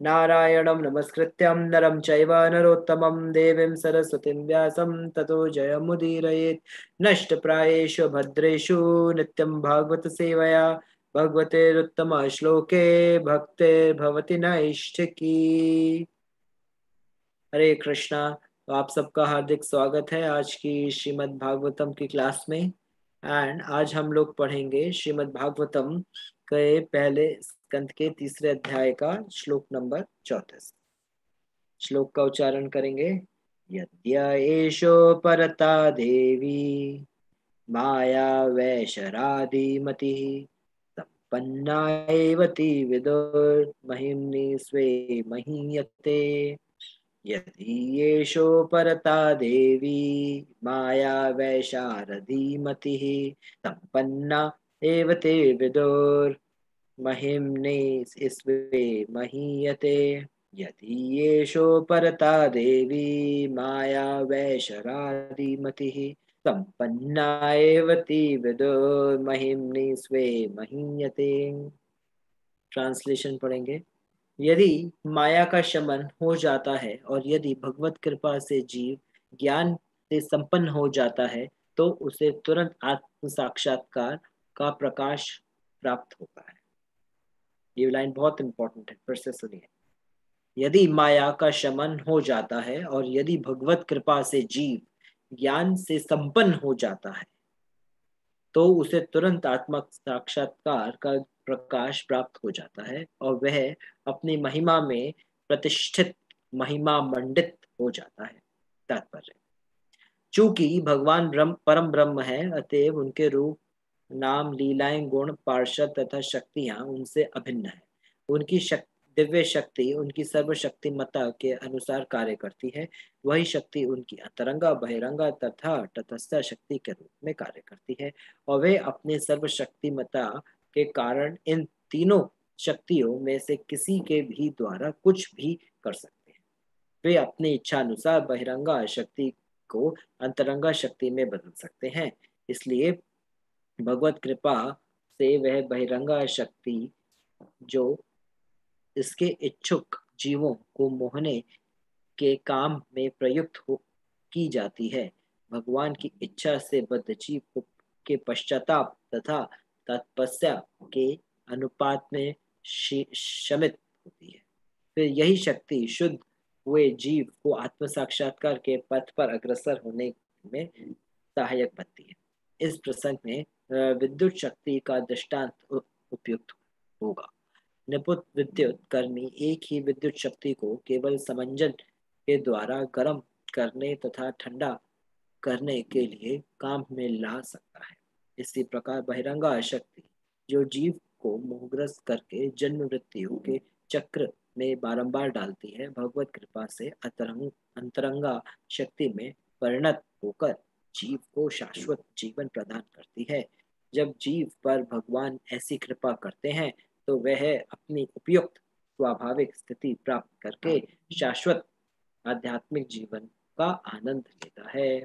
नारायणं नमस्कृत्यं नरं चैव नरोत्तमं देवीं सरस्वतीं व्यासं ततो जयमुदीरयेत्। नष्टप्रायेषु भद्रेषु नित्यं भागवतसेवया, भगवतेरुत्तमश्लोके भक्तिर्भवति नैष्ठिकी। हरे कृष्णा तो आप सबका हार्दिक स्वागत है आज की श्रीमद् भागवतम की क्लास में। एंड आज हम लोग पढ़ेंगे श्रीमद् भागवतम के पहले स्कंद के तीसरे अध्याय का श्लोक नंबर चौतीस। श्लोक का उच्चारण करेंगे यद्येषो परता देवी, माया वैशरादिमतिः संपन्ना एव विदुर्महिम्नि स्वे महीयते। परता देवी, माया वैशारधीमतिः संपन्ना एव ते विदुर् महिम्ने स्वे महीयते। यदि येषो परता देवी माया वैशरादिमतिः सम्पन्ना एव विदो महिम्नि स्वे महीयते। ट्रांसलेशन पढ़ेंगे। यदि माया का शमन हो जाता है और यदि भगवत कृपा से जीव ज्ञान से संपन्न हो जाता है तो उसे तुरंत आत्म साक्षात्कार का प्रकाश प्राप्त होता है। ये लाइन बहुत इंपॉर्टेंट है, फिर से सुनिए। यदि माया का शमन हो जाता है और यदि भगवत कृपा से जीव ज्ञान से संपन्न हो जाता है तो उसे तुरंत आत्मक साक्षात्कार का प्रकाश प्राप्त हो जाता है और वह अपनी महिमा में प्रतिष्ठित, महिमा मंडित हो जाता है। तात्पर्य। चूँकि भगवान ब्रह्म, परम ब्रह्म है, अतएव उनके रूप नाम, लीलाएँ, गुण, पार्षद तथा शक्तियाँ उनसे अभिन्न है। उनकी शक्ति दिव्य शक्ति, उनकी सर्वशक्तिमता के अनुसार कार्य करती है। वही शक्ति उनकी अंतरंगा, बहिरंगा तथा तटस्थ शक्ति के रूप में कार्य करती है और वे अपनी सर्वशक्तिमता के कारण इन तीनों शक्तियों में से किसी के भी द्वारा कुछ भी कर सकते हैं। वे अपनी इच्छा अनुसार बहिरंगा शक्ति को अंतरंगा शक्ति में बदल सकते हैं। इसलिए भगवत कृपा से वह बहिरंगा शक्ति, जो इसके इच्छुक जीवों को मोहने के काम में प्रयुक्त हो, की जाती है। भगवान की इच्छा से बद्ध जीव के पश्चाताप तथा तत्पस्या के अनुपात में शमित होती है। फिर यही शक्ति शुद्ध हुए जीव को आत्म साक्षात्कार के पथ पर अग्रसर होने में सहायक बनती है। इस प्रसंग में विद्युत शक्ति का दृष्टांत उपयुक्त होगा। निपुत विद्युत कर्मी एक ही विद्युत शक्ति को केवल समंजन के द्वारा गर्म करने तथा ठंडा करने के लिए काम में ला सकता है। इसी प्रकार बहिरंगा शक्ति, जो जीव को मोहग्रस्त करके जन्म मृत्यु के चक्र में बारंबार डालती है, भगवत कृपा से अंतरंग, अंतरंगा शक्ति में परिणत होकर जीव को शाश्वत जीवन प्रदान करती है। जब जीव पर भगवान ऐसी कृपा करते हैं तो वह अपनी उपयुक्त स्वाभाविक स्थिति प्राप्त करके शाश्वत आध्यात्मिक जीवन का आनंद लेता है।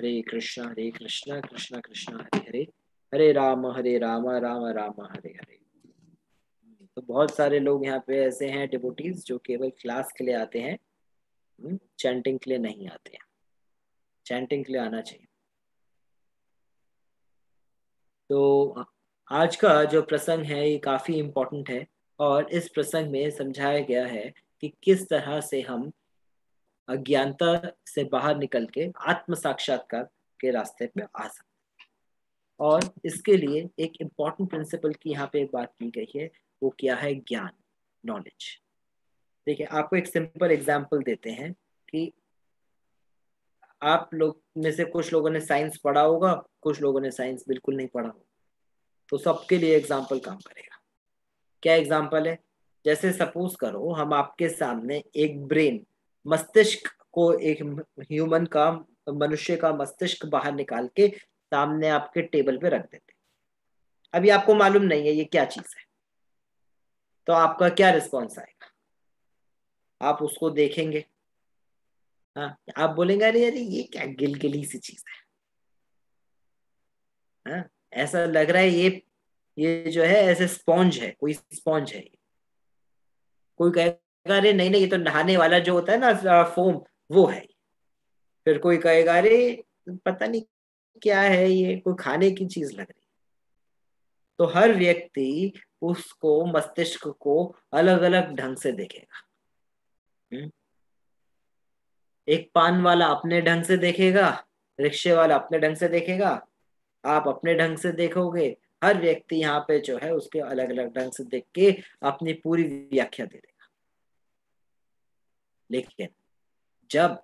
हरे कृष्णा हरे कृष्णा कृष्णा कृष्णा हरे हरे। हरे राम हरे राम राम राम हरे हरे। तो बहुत सारे लोग यहाँ पे ऐसे हैं डिबोटीज जो केवल क्लास के लिए आते हैं चैंटिंग हम्म, के लिए नहीं आते हैं। चैंटिंग के लिए आना चाहिए। तो आज का जो प्रसंग है, ये काफ़ी इम्पोर्टेंट है और इस प्रसंग में समझाया गया है कि किस तरह से हम अज्ञानता से बाहर निकल के आत्म साक्षात्कार के रास्ते पे आ सकते और इसके लिए एक इंपॉर्टेंट प्रिंसिपल की यहाँ पे बात की गई है, वो क्या है? ज्ञान नॉलेज देखिए, आपको एक सिंपल एग्ज़ाम्पल देते हैं कि आप लोग में से कुछ लोगों ने साइंस पढ़ा होगा, कुछ लोगों ने साइंस बिल्कुल नहीं पढ़ा होगा। तो सबके लिए एग्ज़ाम्पल काम करेगा। क्या एग्ज़ाम्पल है? जैसे सपोज़ करो, हम आपके सामने एक ब्रेन मस्तिष्क को एक ह्यूमन का, मनुष्य का मस्तिष्क बाहर निकाल के सामने आपके टेबल पे रख देते अभी आपको मालूम नहीं है ये क्या चीज़ है। तो आपका क्या रिस्पॉन्स आएगा? आप उसको देखेंगे। हाँ आप बोलेंगे, अरे अरे, ये क्या गिलगिली सी चीज़ है? हाँ ऐसा लग रहा है ये ये जो है, ऐसे स्पॉन्ज है, कोई स्पॉन्ज है कोई कहेगा, अरे, नहीं नहीं, ये तो नहाने वाला जो होता है ना फोम, वो है फिर कोई कहेगा, अरे, पता नहीं क्या है ये, कोई खाने की चीज़ लग रही तो हर व्यक्ति उसको, मस्तिष्क को अलग अलग ढंग से देखेगा। हम्म? एक पान वाला अपने ढंग से देखेगा, रिक्शे वाला अपने ढंग से देखेगा, आप अपने ढंग से देखोगे, हर व्यक्ति यहाँ पे जो है उसके अलग अलग ढंग से देख के अपनी पूरी व्याख्या दे देगा। लेकिन जब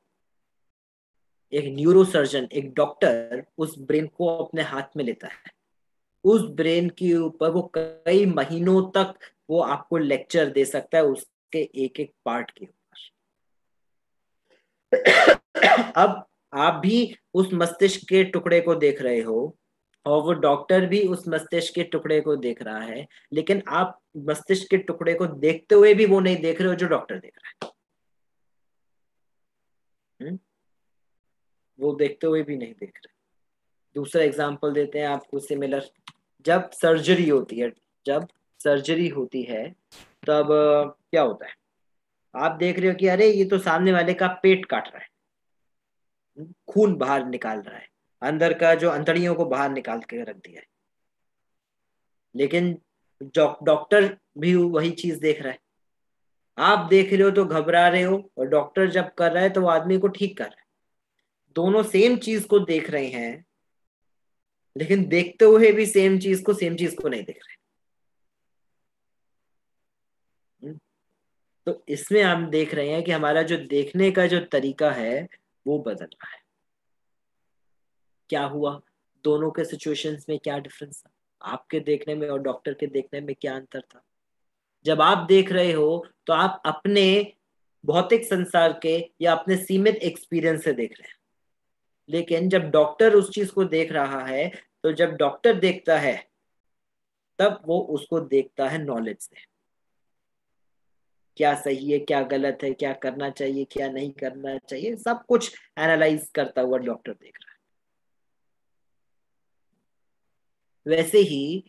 एक न्यूरोसर्जन एक डॉक्टर उस ब्रेन को अपने हाथ में लेता है, उस ब्रेन के ऊपर वो कई महीनों तक वो आपको लेक्चर दे सकता है उसके एक एक पार्ट के ऊपर। अब आप भी उस मस्तिष्क के टुकड़े को देख रहे हो, और वो डॉक्टर भी उस मस्तिष्क के टुकड़े को देख रहा है, लेकिन आप मस्तिष्क के टुकड़े को देखते हुए भी वो नहीं देख रहे हो जो डॉक्टर देख रहा है हुँ? हम्म? वो देखते हुए भी नहीं देख रहे दूसरा एग्ज़ाम्पल देते हैं आपको सिमिलर जब सर्जरी होती है, जब सर्जरी होती है, तब क्या होता है आप देख रहे हो कि अरे, ये तो सामने वाले का पेट काट रहा है। खून बाहर निकाल रहा है। अंदर का जो अंतड़ियों को बाहर निकाल के रख दिया है। लेकिन डॉक्टर भी वही चीज़ देख रहा है। आप देख रहे हो तो घबरा रहे हो और डॉक्टर जब कर रहा है तो वो आदमी को ठीक कर रहा है। दोनों सेम चीज़ को देख रहे हैं, लेकिन देखते हुए भी सेम चीज़ को, सेम चीज़ को नहीं देख रहे। तो इसमें हम देख रहे हैं कि हमारा जो देखने का जो तरीका है, वो बदल रहा है। क्या हुआ? दोनों के सिचुएशंस में क्या डिफरेंस था? आपके देखने में और डॉक्टर के देखने में क्या अंतर था? जब आप देख रहे हो तो आप अपने भौतिक संसार के या अपने सीमित एक्सपीरियंस से देख रहे हैं। लेकिन जब डॉक्टर उस चीज़ को देख रहा है तो जब डॉक्टर देखता है, तब वो उसको देखता है नॉलेज से। क्या सही है, क्या गलत है, क्या करना चाहिए, क्या नहीं करना चाहिए, सब कुछ एनालाइज करता हुआ डॉक्टर देख रहा है। वैसे ही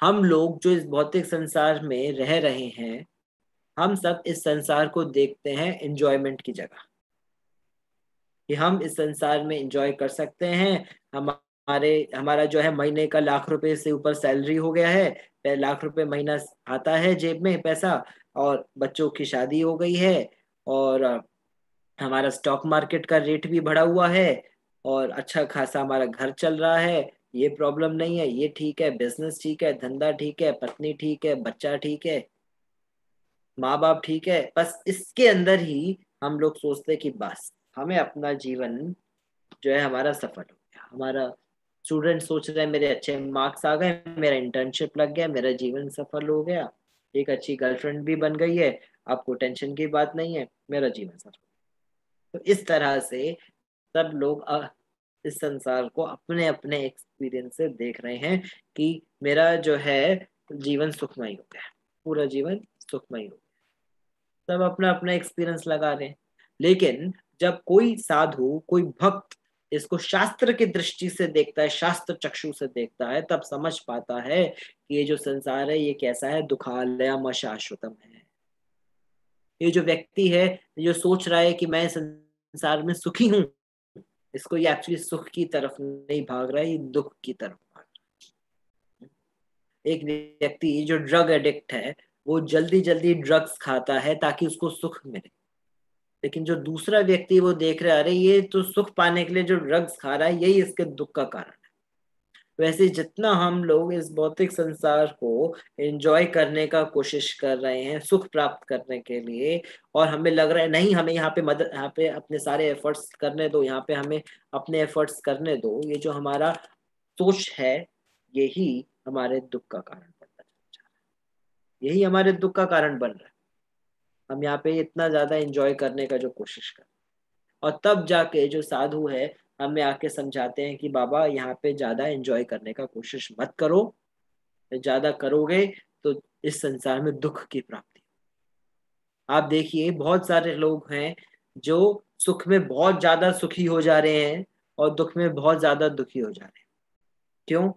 हम लोग जो इस भौतिक संसार में रह रहे हैं, हम सब इस संसार को देखते हैं एंजॉयमेंट की जगह। कि हम इस संसार में एंजॉय कर सकते हैं, हमारे, हमारा जो है महीने का लाख रुपए से ऊपर सैलरी हो गया है लाख रुपए महीना आता है जेब में पैसा और बच्चों की शादी हो गई है और हमारा स्टॉक मार्केट का रेट भी बढ़ा हुआ है और अच्छा खासा हमारा घर चल रहा है। ये प्रॉब्लम नहीं है, ये ठीक है बिज़नेस ठीक है, धंधा ठीक है, पत्नी ठीक है, बच्चा ठीक है माँ बाप ठीक है, बस इसके अंदर ही हम लोग सोचते कि बस हमें अपना जीवन जो है हमारा सफल हो गया। हमारा स्टूडेंट सोच रहे हैं, मेरे अच्छे मार्क्स आ गए, मेरा इंटर्नशिप लग गया, मेरा जीवन सफल हो गया। एक अच्छी गर्लफ्रेंड भी बन गई है, आपको टेंशन की बात नहीं है, मेरा जीवन सफल तो इस तरह से सब लोग इस संसार को अपने अपने एक्सपीरियंस से देख रहे हैं कि मेरा जो है, जीवन सुखमय हो गया पूरा जीवन सुखमय हो गया सब अपना अपना एक्सपीरियंस लगा रहे हैं। लेकिन जब कोई साधु, कोई भक्त इसको शास्त्र की दृष्टि से देखता है, शास्त्र चक्षु से देखता है, तब समझ पाता है कि ये जो संसार है, ये कैसा है? दुखालयम शाश्वतम है। ये जो व्यक्ति है, जो सोच रहा है कि मैं संसार में सुखी हूँ, इसको ये एक्चुअली सुख की तरफ़ नहीं भाग रहा है, ये दुख की तरफ़ भाग रहा है। एक व्यक्ति जो ड्रग एडिक्ट है, वो जल्दी जल्दी ड्रग्स खाता है ताकि उसको सुख मिले। लेकिन जो दूसरा व्यक्ति वो देख रहा है, अरे ये तो सुख पाने के लिए जो ड्रग्स खा रहा है, यही इसके दुख का कारण है। वैसे जितना हम लोग इस भौतिक संसार को एंजॉय करने का कोशिश कर रहे हैं, सुख प्राप्त करने के लिए, और हमें लग रहा है, नहीं, हमें यहाँ पे मदद, यहाँ पे अपने सारे एफर्ट्स करने दो, यहाँ पे हमें अपने एफर्ट्स करने दो, ये जो हमारा सोच है, यही हमारे दुख का कारण बनता है। यही हमारे दुख का कारण बन रहा है। हम यहाँ पे इतना ज़्यादा एंजॉय करने का जो कोशिश कर और तब जाके जो साधु है, हमें आके समझाते हैं कि बाबा, यहाँ पे ज़्यादा एंजॉय करने का कोशिश मत करो। ज़्यादा करोगे तो इस संसार में दुख की प्राप्ति आप देखिए, बहुत सारे लोग हैं जो सुख में बहुत ज़्यादा सुखी हो जा रहे हैं और दुख में बहुत ज़्यादा दुखी हो जा रहे हैं। क्यों?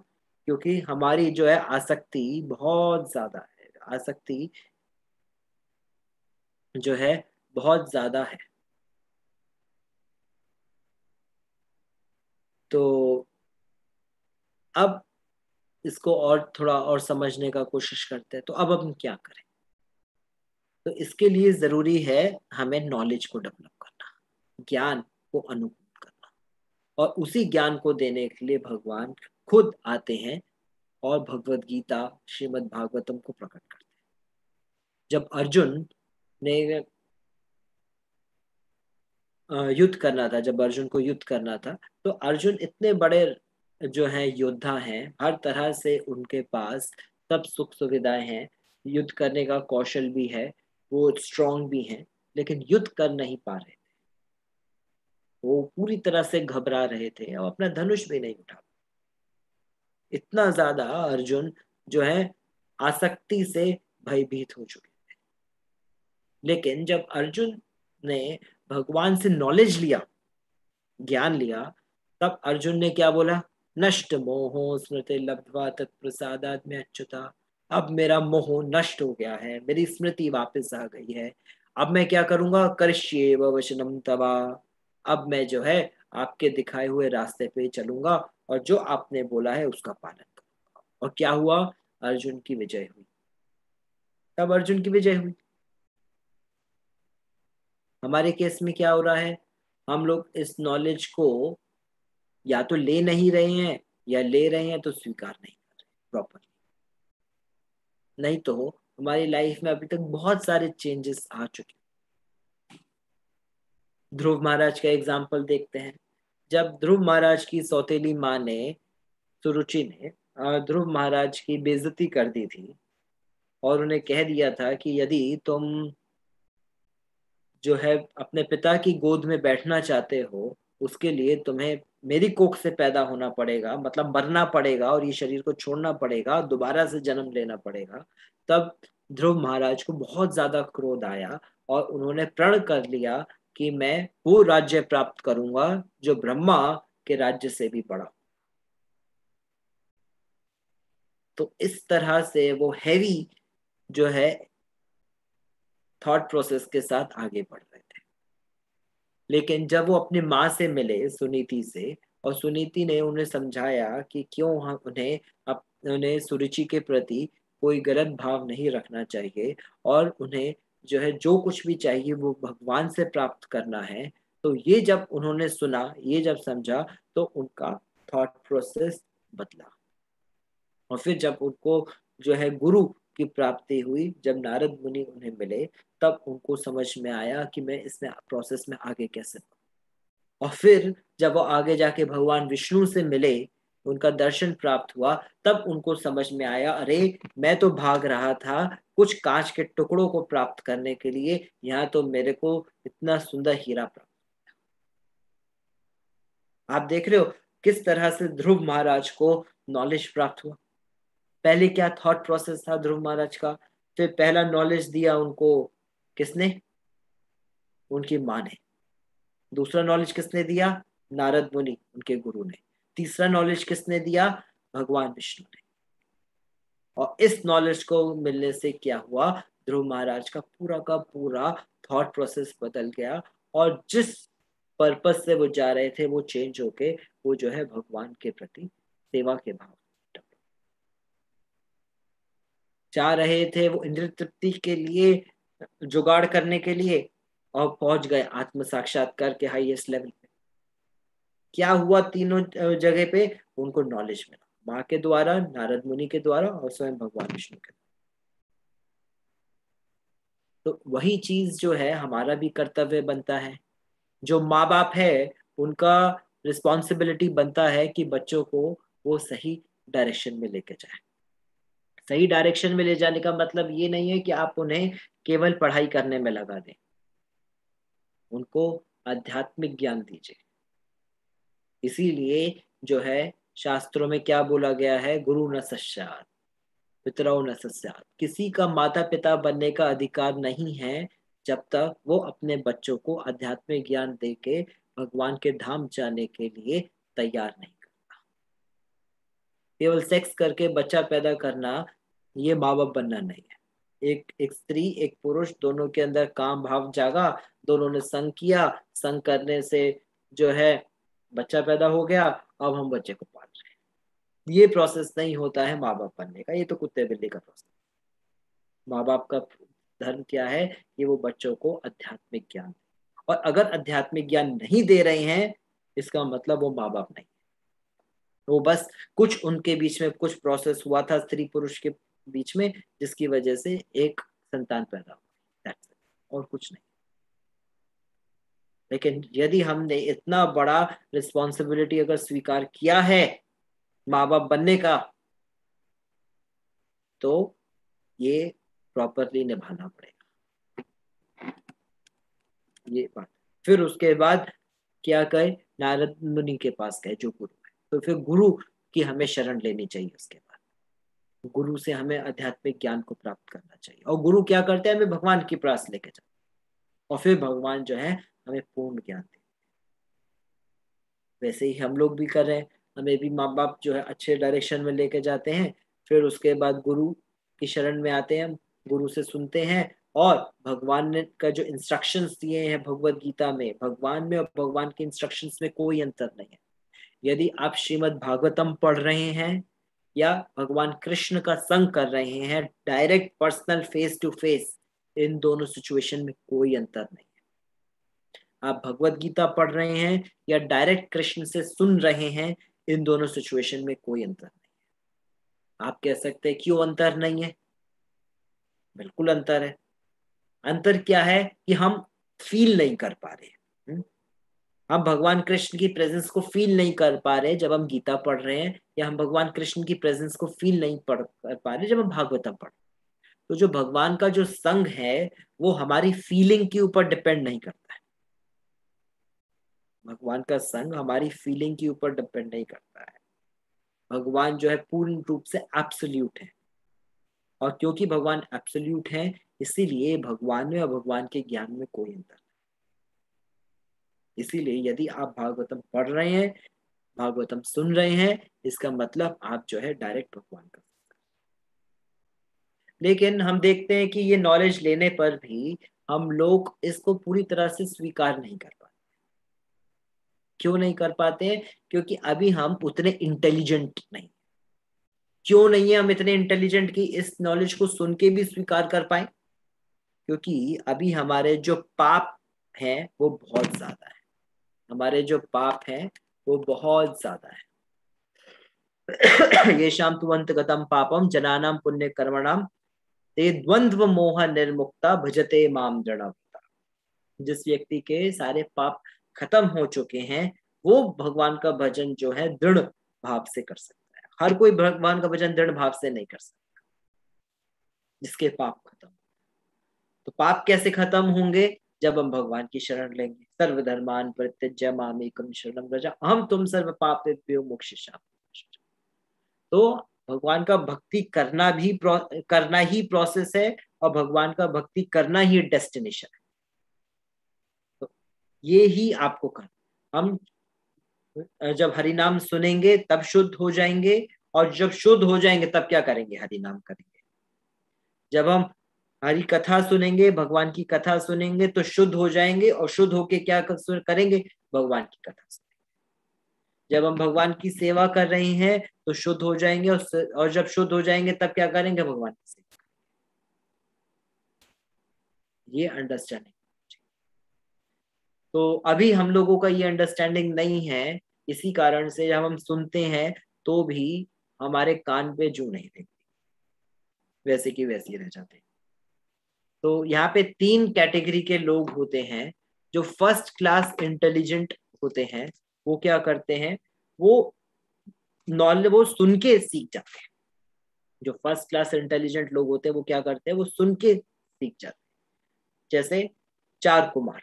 क्योंकि हमारी जो है आसक्ति बहुत ज़्यादा है। आसक्ति जो है, बहुत ज़्यादा है। तो अब इसको और थोड़ा और समझने का कोशिश करते हैं। तो अब हम क्या करें? तो इसके लिए ज़रूरी है हमें नॉलेज को डेवलप करना, ज्ञान को अनुकूल करना। और उसी ज्ञान को देने के लिए भगवान खुद आते हैं और भगवत गीता श्रीमद् भागवतम को प्रकट करते हैं। जब अर्जुन ने युद्ध करना था, जब अर्जुन को युद्ध करना था। तो अर्जुन इतने बड़े जो हैं, योद्धा हैं, हर तरह से उनके पास सब सुख सुविधाएँ हैं। युद्ध करने का कौशल भी है, वो स्ट्रांग भी हैं, लेकिन युद्ध कर नहीं पा रहे। थे वो पूरी तरह से घबरा रहे थे और अपना धनुष भी नहीं उठा। इतना ज़्यादा अर्जुन जो है, आसक्ति से भयभीत हो चुके। लेकिन जब अर्जुन ने भगवान से नॉलेज लिया, ज्ञान लिया, तब अर्जुन ने क्या बोला? नष्ट मोहो स्मृति लब्धवा तत्प्रसादात में अच्युता। अब मेरा मोह नष्ट हो गया है, मेरी स्मृति वापस आ गई है। अब मैं क्या करूँगा? करश्ये वचनम तवा। अब मैं जो है, आपके दिखाए हुए रास्ते पे चलूँगा और जो आपने बोला है, उसका पालन करूँगा। और क्या हुआ? अर्जुन की विजय हुई। तब अर्जुन की विजय हुई। हमारे केस में क्या हो रहा है? हम लोग इस नॉलेज को या तो ले नहीं रहे हैं या ले रहे हैं तो स्वीकार नहीं कर रहे प्रॉपरली नहीं तो हमारी लाइफ में अभी तक बहुत सारे चेंजेस आ चुके ध्रुव महाराज का एग्ज़ाम्पल देखते हैं। जब ध्रुव महाराज की सौतेली माँ ने, सुरुचि ने ध्रुव महाराज की बेजती कर दी थी और उन्हें कह दिया था कि यदि तुम जो है अपने पिता की गोद में बैठना चाहते हो, उसके लिए तुम्हें मेरी कोख से पैदा होना पड़ेगा मतलब मरना पड़ेगा और ये शरीर को छोड़ना पड़ेगा, दोबारा से जन्म लेना पड़ेगा। तब ध्रुव महाराज को बहुत ज़्यादा क्रोध आया और उन्होंने प्रण कर लिया कि मैं वो राज्य प्राप्त करूँगा जो ब्रह्मा के राज्य से भी बड़ा। तो इस तरह से वो हैवी जो है थॉट प्रोसेस के साथ आगे बढ़ रहे थे। लेकिन जब वो अपनी माँ से मिले, सुनीति से, और सुनीति ने उन्हें समझाया कि क्यों हम उन्हें उन्हें सुरुचि के प्रति कोई गलत भाव नहीं रखना चाहिए और उन्हें जो है, जो कुछ भी चाहिए वो भगवान से प्राप्त करना है तो ये जब उन्होंने सुना, ये जब समझा तो उनका थॉट प्रोसेस बदला। और फिर जब उनको जो है गुरु की प्राप्ति हुई। जब नारद मुनि उन्हें मिले, तब उनको समझ में आया कि मैं इसमें प्रोसेस में आगे कैसे और फिर जब वो आगे जाके भगवान विष्णु से मिले, उनका दर्शन प्राप्त हुआ, तब उनको समझ में आया, अरे, मैं तो भाग रहा था कुछ कांच के टुकड़ों को प्राप्त करने के लिए, यहाँ तो मेरे को इतना सुंदर हीरा प्राप्त आप देख रहे हो किस तरह से ध्रुव महाराज को नॉलेज प्राप्त हुआ। पहले क्या थॉट प्रोसेस था ध्रुव महाराज का? फिर पहला नॉलेज दिया उनको किसने? उनकी माँ ने। दूसरा नॉलेज किसने दिया? नारद मुनि, उनके गुरु ने। तीसरा नॉलेज किसने दिया? भगवान विष्णु ने। और इस नॉलेज को मिलने से क्या हुआ? ध्रुव महाराज का पूरा का पूरा थॉट प्रोसेस बदल गया और जिस पर्पस से वो जा रहे थे, वो चेंज होके वो जो है भगवान के प्रति सेवा के भाव जा रहे थे वो इंद्र तृप्ति के लिए जुगाड़ करने के लिए, और पहुँच गए आत्म साक्षात्कार के हाईएस्ट लेवल पे। क्या हुआ तीनों जगह पे? उनको नॉलेज मिला। माँ के द्वारा, नारद मुनि के द्वारा, और स्वयं भगवान विष्णु के तो वही चीज़ जो है, हमारा भी कर्तव्य बनता है। जो माँ बाप है, उनका रिस्पॉन्सिबिलिटी बनता है कि बच्चों को वो सही डायरेक्शन में लेके जाए। सही डायरेक्शन में ले जाने का मतलब ये नहीं है कि आप उन्हें केवल पढ़ाई करने में लगा दें। उनको आध्यात्मिक ज्ञान दीजिए। इसीलिए जो है, शास्त्रों में क्या बोला गया है? गुरु न सश्चात पितरौ न सस्त किसी का माता पिता बनने का अधिकार नहीं है, जब तक वो अपने बच्चों को आध्यात्मिक ज्ञान दे के भगवान के धाम जाने के लिए तैयार नहीं केवल सेक्स करके बच्चा पैदा करना, ये माँ बाप बनना नहीं है। एक एक स्त्री, एक पुरुष दोनों के अंदर काम भाव जागा, दोनों ने संग किया, संग करने से जो है बच्चा पैदा हो गया, अब हम बच्चे को पाल रहे हैं। ये प्रोसेस नहीं होता है माँ बाप बनने का, ये तो कुत्ते बिल्ली का प्रोसेस माँ बाप का धर्म क्या है कि वो बच्चों को आध्यात्मिक ज्ञान और अगर आध्यात्मिक ज्ञान नहीं दे रहे हैं, इसका मतलब वो माँ बाप नहीं वो बस कुछ उनके बीच में कुछ प्रोसेस हुआ था स्त्री पुरुष के बीच में, जिसकी वजह से एक संतान पैदा हुआ। और कुछ नहीं। लेकिन यदि हमने इतना बड़ा रिस्पॉन्सिबिलिटी अगर स्वीकार किया है माँ बाप बनने का तो ये प्रॉपरली निभाना पड़ेगा। ये बात। फिर उसके बाद क्या कहे? नारद मुनि के पास गए जो गुरु तो फिर गुरु की हमें शरण लेनी चाहिए उसके बाद। गुरु से हमें आध्यात्मिक ज्ञान को प्राप्त करना चाहिए। और गुरु क्या करते हैं? हमें भगवान की प्रास लेके जाते और फिर भगवान जो है, हमें पूर्ण ज्ञान देते वैसे ही हम लोग भी कर रहे हैं। हमें भी माँ बाप जो है, अच्छे डायरेक्शन में लेके जाते हैं। फिर उसके बाद गुरु की शरण में आते हैं हम। गुरु से सुनते हैं। और भगवान ने का जो इंस्ट्रक्शंस दिए हैं भगवत गीता में, भगवान में और भगवान के इंस्ट्रक्शंस में कोई अंतर नहीं है। यदि आप श्रीमद भागवतम पढ़ रहे हैं या भगवान कृष्ण का संग कर रहे हैं direct personal face to face इन दोनों सिचुएशन में कोई अंतर नहीं है। आप भगवत गीता पढ़ रहे हैं या डायरेक्ट कृष्ण से सुन रहे हैं, इन दोनों सिचुएशन में कोई अंतर नहीं है। आप कह सकते हैं, क्यों अंतर नहीं है? बिल्कुल अंतर है। अंतर क्या है कि हम फील नहीं कर पा रहे? हम भगवान कृष्ण की प्रेजेंस को फील नहीं कर पा रहे जब हम गीता पढ़ रहे हैं, या हम भगवान कृष्ण की प्रेजेंस को फील नहीं पढ़, कर पा रहे जब हम भागवतम पढ़ तो जो भगवान का जो संग है, वो हमारी फीलिंग के ऊपर डिपेंड नहीं करता है। भगवान का संग हमारी फीलिंग के ऊपर डिपेंड नहीं करता है। भगवान जो है पूर्ण रूप से एब्सोल्यूट है। और क्योंकि भगवान एब्सोल्यूट है, इसीलिए भगवान में और भगवान के ज्ञान में कोई अंतर इसीलिए यदि आप भागवतम पढ़ रहे हैं, भागवतम सुन रहे हैं, इसका मतलब आप जो है डायरेक्ट भगवान का लेकिन हम देखते हैं कि ये नॉलेज लेने पर भी हम लोग इसको पूरी तरह से स्वीकार नहीं कर पाते। क्यों नहीं कर पाते? क्योंकि अभी हम उतने इंटेलिजेंट नहीं क्यों नहीं है हम इतने इंटेलिजेंट कि इस नॉलेज को सुन के भी स्वीकार कर पाए? क्योंकि अभी हमारे जो पाप हैं, वो बहुत ज़्यादा है। हमारे जो पाप हैं, वो बहुत ज़्यादा है। ये शाम तुवंत गतम पापम, जनानाम पुण्य कर्मणाम, ते द्वंद्व मोह निर्मुक्ता, भजते माम दृढ़ता जिस व्यक्ति के सारे पाप खत्म हो चुके हैं, वो भगवान का भजन जो है, दृढ़ भाव से कर सकता है। हर कोई भगवान का भजन दृढ़ भाव से नहीं कर सकता, जिसके पाप खत्म। तो पाप कैसे खत्म होंगे? जब हम भगवान की शरण लेंगे, सर्वधर्मान प्रत्यज मामेकम शरणम रजा हम तुम सर्व पाप मोक्ष तो भगवान का भक्ति करना भी करना ही प्रोसेस है और भगवान का भक्ति करना ही डेस्टिनेशन है। तो ये ही आपको करना हम जब हरि नाम सुनेंगे, तब शुद्ध हो जाएँगे और जब शुद्ध हो जाएँगे, तब क्या करेंगे? हरि नाम करेंगे। जब हम हरि कथा सुनेंगे, भगवान की कथा सुनेंगे तो शुद्ध हो जाएँगे और शुद्ध होके क्या करेंगे? भगवान की कथा जब हम भगवान की सेवा कर रहे हैं तो शुद्ध हो जाएँगे और और जब शुद्ध हो जाएँगे, तब क्या करेंगे? भगवान की सेवा ये अंडरस्टैंडिंग तो अभी हम लोगों का ये अंडरस्टैंडिंग नहीं है, इसी कारण से जब हम सुनते हैं तो भी हमारे कान पे जू नहीं देखती। वैसे की वैसे ही रह जाते तो यहाँ पे तीन कैटेगरी के लोग होते हैं, जो फ़र्स्ट क्लास इंटेलिजेंट होते हैं, वो क्या करते हैं, वो नॉलेज वो सुन के सीख जाते हैं। जो फ़र्स्ट क्लास इंटेलिजेंट लोग होते हैं, वो क्या करते हैं, वो सुन के सीख जाते हैं। जैसे चार कुमार।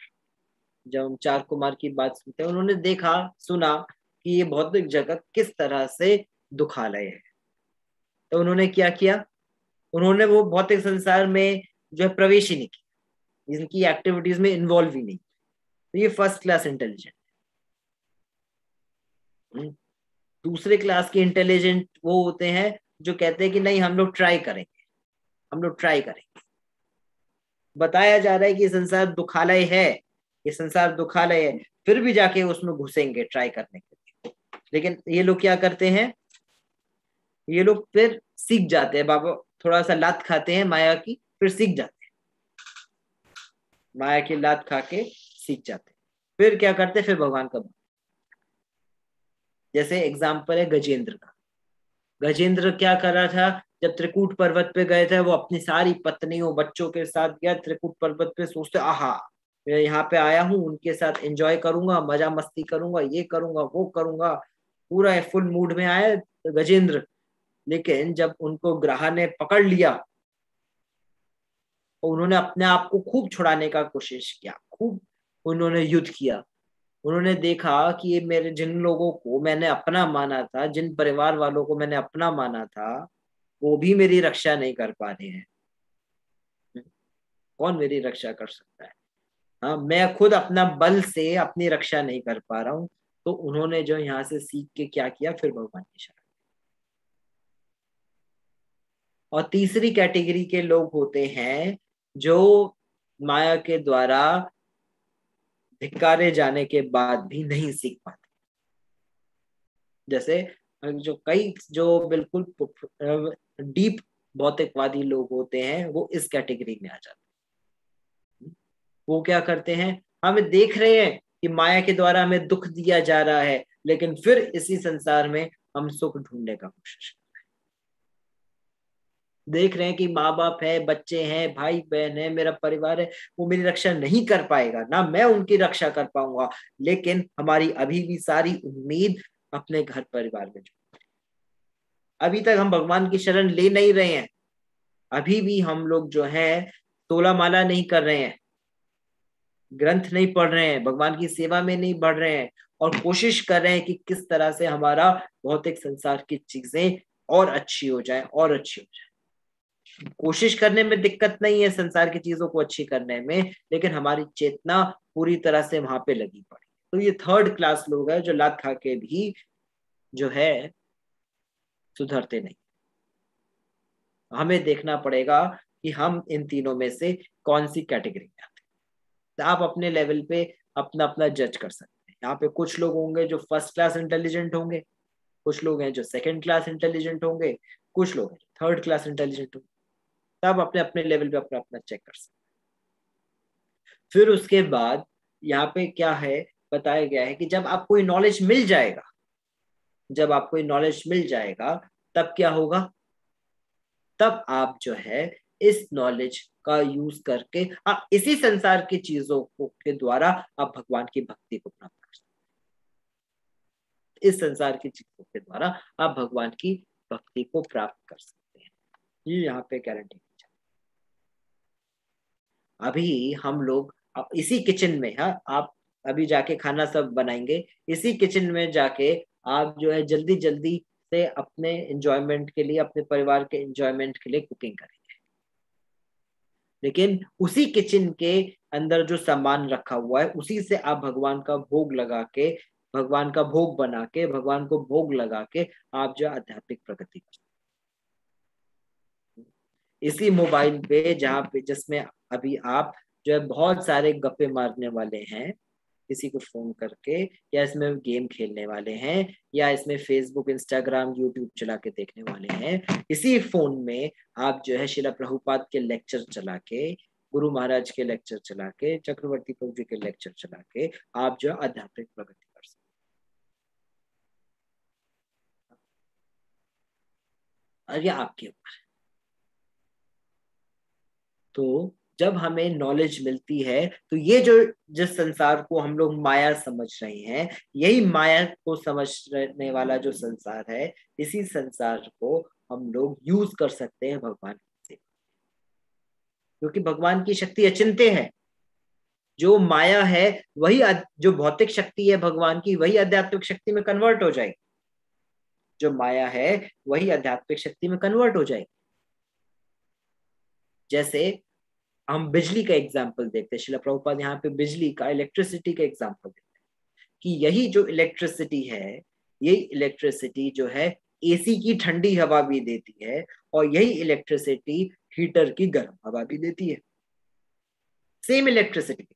जब हम चार कुमार की बात सुनते हैं, उन्होंने देखा, सुना कि ये भौतिक जगत किस तरह से दुखालय है। तो उन्होंने क्या किया? उन्होंने वो भौतिक संसार में जो है प्रवेश ही नहीं किया। इनकी एक्टिविटीज़ में इन्वॉल्व ही नहीं। तो ये फ़र्स्ट क्लास इंटेलिजेंट दूसरे क्लास के इंटेलिजेंट वो होते हैं जो कहते हैं कि नहीं, हम लोग ट्राई करेंगे। हम लोग ट्राई करेंगे। बताया जा रहा है कि संसार दुखालय है। ये संसार दुखालय है। फिर भी जाके उसमें घुसेंगे ट्राई करने के लिए। लेकिन ये लोग क्या करते हैं? ये लोग फिर सीख जाते हैं। बाबा थोड़ा सा लात खाते हैं माया की। फिर सीख जाते माया की लात खा के सीख जाते फिर क्या करते फिर भगवान का जैसे एग्ज़ाम्पल है गजेंद्र का। गजेंद्र क्या कर रहा था? जब त्रिकूट पर्वत पे गए थे, वो अपनी सारी पत्नियों, बच्चों के साथ गया त्रिकूट पर्वत पे, सोचते, आहा, मैं यहाँ पे आया हूँ, उनके साथ एंजॉय करूँगा, मज़ा मस्ती करूँगा, ये करूँगा, वो करूँगा। पूरा फुल मूड में आया गजेंद्र। लेकिन जब उनको ग्रह ने पकड़ लिया तो उन्होंने अपने आप को खूब छुड़ाने का कोशिश किया, खूब उन्होंने युद्ध किया। उन्होंने देखा कि ये मेरे, जिन लोगों को मैंने अपना माना था, जिन परिवार वालों को मैंने अपना माना था, वो भी मेरी रक्षा नहीं कर पा रहे हैं। कौन मेरी रक्षा कर सकता है? हाँ मैं खुद अपना बल से अपनी रक्षा नहीं कर पा रहा हूँ तो उन्होंने जो यहाँ से सीख के क्या किया? फिर भगवान की शरण। और तीसरी कैटेगरी के लोग होते हैं जो माया के द्वारा धिकारे जाने के बाद भी नहीं सीख पाते। जैसे जो कई, जो बिल्कुल डीप भौतिकवादी लोग होते हैं, वो इस कैटेगरी में आ जाते हैं। वो क्या करते हैं? हमें देख रहे हैं कि माया के द्वारा हमें दुख दिया जा रहा है, लेकिन फिर इसी संसार में हम सुख ढूँढने का कोशिश देख रहे हैं कि माँ बाप है, बच्चे हैं भाई बहन है, मेरा परिवार है, वो मेरी रक्षा नहीं कर पाएगा, ना मैं उनकी रक्षा कर पाऊँगा, लेकिन हमारी अभी भी सारी उम्मीद अपने घर परिवार में अभी तक हम भगवान की शरण ले नहीं रहे हैं। अभी भी हम लोग जो है तोला माला नहीं कर रहे हैं। ग्रंथ नहीं पढ़ रहे हैं, भगवान की सेवा में नहीं बढ़ रहे हैं और कोशिश कर रहे हैं कि किस तरह से हमारा भौतिक संसार की चीज़ें और अच्छी हो जाए, और अच्छी हो जाए। कोशिश करने में दिक्कत नहीं है संसार की चीज़ों को अच्छी करने में, लेकिन हमारी चेतना पूरी तरह से वहाँ पे लगी पड़ी। तो ये थर्ड क्लास लोग है जो लात खा के भी जो है, सुधरते नहीं। हमें देखना पड़ेगा कि हम इन तीनों में से कौन सी कैटेगरी में आते तो आप अपने लेवल पे अपना अपना जज कर सकते हैं। यहाँ पे कुछ लोग होंगे जो फ़र्स्ट क्लास इंटेलिजेंट होंगे, कुछ लोग हैं जो सेकंड क्लास इंटेलिजेंट होंगे, कुछ लोग हैं थर्ड क्लास इंटेलिजेंट होंगे। तब अपने अपने लेवल पे अपना अपना चेक कर सकते फिर उसके बाद यहाँ पे क्या है, बताया गया है कि जब आपको नॉलेज मिल जाएगा, जब आपको नॉलेज मिल जाएगा, तब क्या होगा? तब आप जो है इस नॉलेज का यूज़ करके आप इसी संसार की चीज़ों को, के द्वारा आप भगवान की भक्ति को प्राप्त कर सकते इस संसार की चीज़ों के द्वारा आप भगवान की भक्ति को प्राप्त कर सकते हैं। ये यहाँ पे गारंटी अभी हम लोग इसी किचन में, हा, आप अभी जाके खाना सब बनाएँगे, इसी किचन में जाके आप जो है जल्दी जल्दी से अपने एंजॉयमेंट के लिए, अपने परिवार के एंजॉयमेंट के लिए कुकिंग करेंगे। लेकिन उसी किचन के अंदर जो सामान रखा हुआ है, उसी से आप भगवान का भोग लगा के, भगवान का भोग बना के, भगवान को भोग लगा के आप जो आध्यात्मिक प्रगति इसी मोबाइल पे, जहाँ पे, जिसमें अभी आप जो है बहुत सारे गप्पे मारने वाले हैं, किसी को फ़ोन करके, या इसमें गेम खेलने वाले हैं, या इसमें फेसबुक इंस्टाग्राम यूट्यूब चला के देखने वाले हैं, इसी फ़ोन में आप जो है शिला प्रभुपाद के लेक्चर चला के, गुरु महाराज के लेक्चर चला के, चक्रवर्ती प्रभु जी के लेक्चर चला के आप जो है आध्यात्मिक प्रगति कर सकते और ये आपके ऊपर तो जब हमें नॉलेज मिलती है तो ये जो जिस संसार को हम लोग माया समझ रहे हैं, यही माया को समझने वाला जो संसार है, इसी संसार को हम लोग यूज़ कर सकते हैं भगवान से। क्योंकि भगवान की शक्ति अचिंत्य है। जो माया है, वही जो भौतिक शक्ति है भगवान की, वही आध्यात्मिक शक्ति में कन्वर्ट हो जाएगी। जो माया है, वही आध्यात्मिक शक्ति में कन्वर्ट हो जाएगी। जैसे हम बिजली का एग्ज़ाम्पल देखते हैं। शिला प्रभुपाद यहाँ पे बिजली का इलेक्ट्रिसिटी का एग्ज़ाम्पल देते हैं कि यही जो इलेक्ट्रिसिटी है, यही इलेक्ट्रिसिटी जो है एसी की ठंडी हवा भी देती है और यही इलेक्ट्रिसिटी हीटर की गर्म हवा भी देती है। सेम इलेक्ट्रिसिटी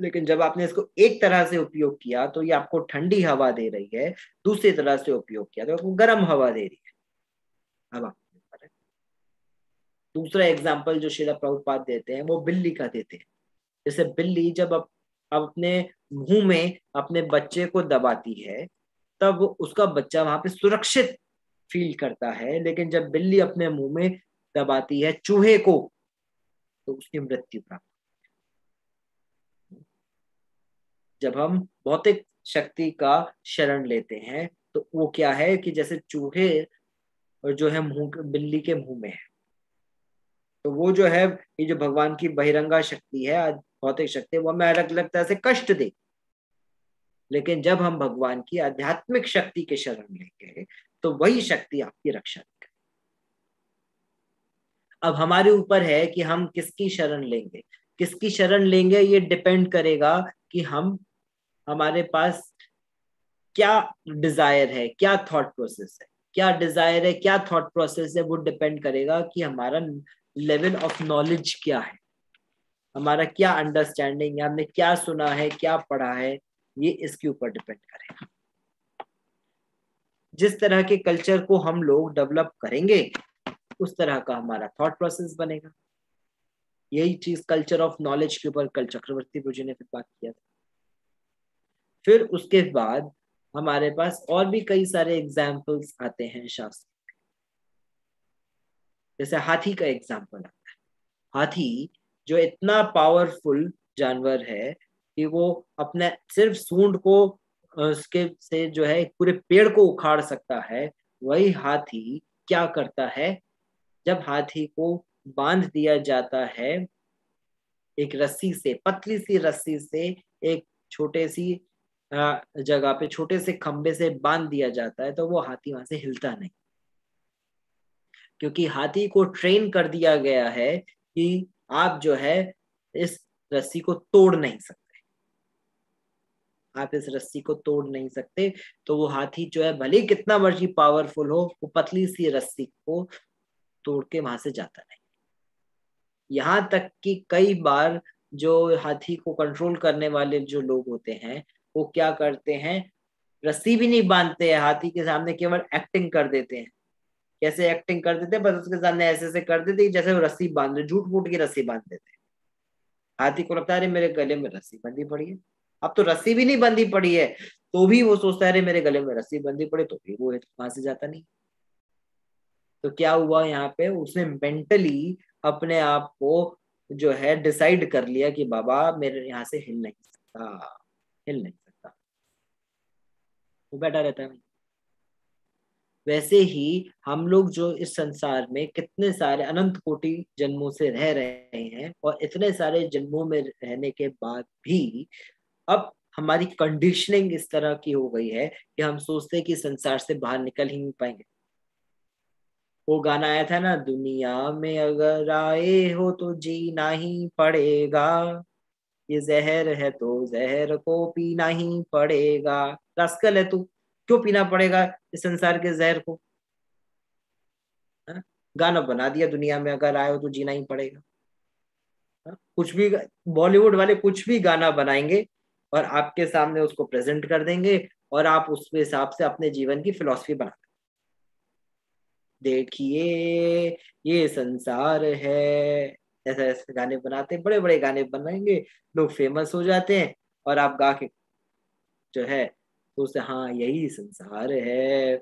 लेकिन जब आपने इसको एक तरह से उपयोग किया तो ये आपको ठंडी हवा दे रही है, दूसरी तरह से उपयोग किया तो आपको गर्म हवा दे रही है। हवा दूसरा एग्ज़ाम्पल जो शिला प्रभुपात देते हैं, वो बिल्ली का देते हैं। जैसे बिल्ली जब अब अपने मुँह में अपने बच्चे को दबाती है, तब उसका बच्चा वहाँ पे सुरक्षित फील करता है, लेकिन जब बिल्ली अपने मुँह में दबाती है चूहे को तो उसकी मृत्यु प्राप्त जब हम भौतिक शक्ति का शरण लेते हैं तो वो क्या है कि जैसे चूहे और जो है मुँह बिल्ली के मुँह में है। तो वो जो है, ये जो भगवान की बहिरंगा शक्ति है भौतिक शक्ति वो हमें अलग अलग तरह से कष्ट दे। लेकिन जब हम भगवान की आध्यात्मिक शक्ति के शरण लेंगे तो वही शक्ति आपकी रक्षा अब हमारे ऊपर है कि हम किसकी शरण लेंगे? किसकी शरण लेंगे, ये डिपेंड करेगा कि हम, हमारे पास क्या डिज़ायर है, क्या थॉट प्रोसेस है। क्या डिज़ायर है, क्या थॉट प्रोसेस है, वो डिपेंड करेगा कि हमारा लेवल ऑफ़ नॉलेज क्या है? हमारा क्या अंडरस्टैंडिंग है? हमने क्या सुना है? क्या पढ़ा है? ये इसके ऊपर डिपेंड करेगा जिस तरह के कल्चर को हम लोग डेवलप करेंगे, उस तरह का हमारा थॉट प्रोसेस बनेगा। यही चीज़ कल्चर ऑफ़ नॉलेज के ऊपर कल चक्रवर्ती जी ने फिर बात किया था। फिर उसके बाद हमारे पास और भी कई सारे एग्जाम्पल्स आते हैं शास्त्र जैसे हाथी का एग्ज़ाम्पल आता है। हाथी जो इतना पावरफुल जानवर है कि वो अपने सिर्फ़ सूंड को उसके से जो है पूरे पेड़ को उखाड़ सकता है, वही हाथी क्या करता है? जब हाथी को बाँध दिया जाता है, एक रस्सी से, पतली सी रस्सी से एक छोटे सी जगह पे छोटे से खंबे से बाँध दिया जाता है तो वो हाथी वहाँ से हिलता नहीं। क्योंकि हाथी को ट्रेन कर दिया गया है कि आप जो है इस रस्सी को तोड़ नहीं सकते। आप इस रस्सी को तोड़ नहीं सकते तो वो हाथी जो है भले कितना मर्ज़ी पावरफुल हो, वो पतली सी रस्सी को तोड़ के वहाँ से जाता नहीं। यहाँ तक कि कई बार जो हाथी को कंट्रोल करने वाले जो लोग होते हैं, वो क्या करते हैं? रस्सी भी नहीं बांधते हैं, हाथी के सामने केवल एक्टिंग कर देते हैं। कैसे एक्टिंग कर देते, बस उसके सामने ऐसे ऐसे कर देते, जैसे वो रस्सी बाँध रहे, झूठ फूट की रस्सी बाँध देते। हाथी को लगता है मेरे गले में रस्सी बंधी पड़ी है। अब तो रस्सी भी नहीं बंधी पड़ी है तो भी वो सोचता है, अरे, मेरे गले में रस्सी बंधी पड़ी तो भी वो वहाँ से जाता नहीं। तो क्या हुआ यहाँ पे? उसने मेंटली अपने आप को जो है डिसाइड कर लिया कि, बाबा, मेरे यहाँ से हिल नहीं सकता, हिल नहीं सकता। वो बैठा रहता है वैसे ही हम लोग जो इस संसार में कितने सारे अनंत कोटि जन्मों से रह रहे हैं और इतने सारे जन्मों में रहने के बाद भी अब हमारी कंडीशनिंग इस तरह की हो गई है कि हम सोचते हैं कि संसार से बाहर निकल ही नहीं पाएँगे। वो गाना आया था ना, दुनिया में अगर आए हो तो जीना ही पड़ेगा। ये जहर है तो जहर को पीना ही पड़ेगा। रसकल है तू। क्यों पीना पड़ेगा इस संसार के जहर को हा? गाना बना दिया दुनिया में, अगर आए हो तो जीना ही पड़ेगा हा? कुछ भी बॉलीवुड वाले कुछ भी गाना बनाएँगे और आपके सामने उसको प्रेजेंट कर देंगे और आप उस हिसाब से अपने जीवन की फिलोसफी बना देखिए, ये संसार है ऐसा, ऐसे गाने बनाते बड़े बड़े गाने बनाएँगे, लोग फ़ेमस हो जाते हैं और आप गा के जो है तो उसे हाँ यही संसार है।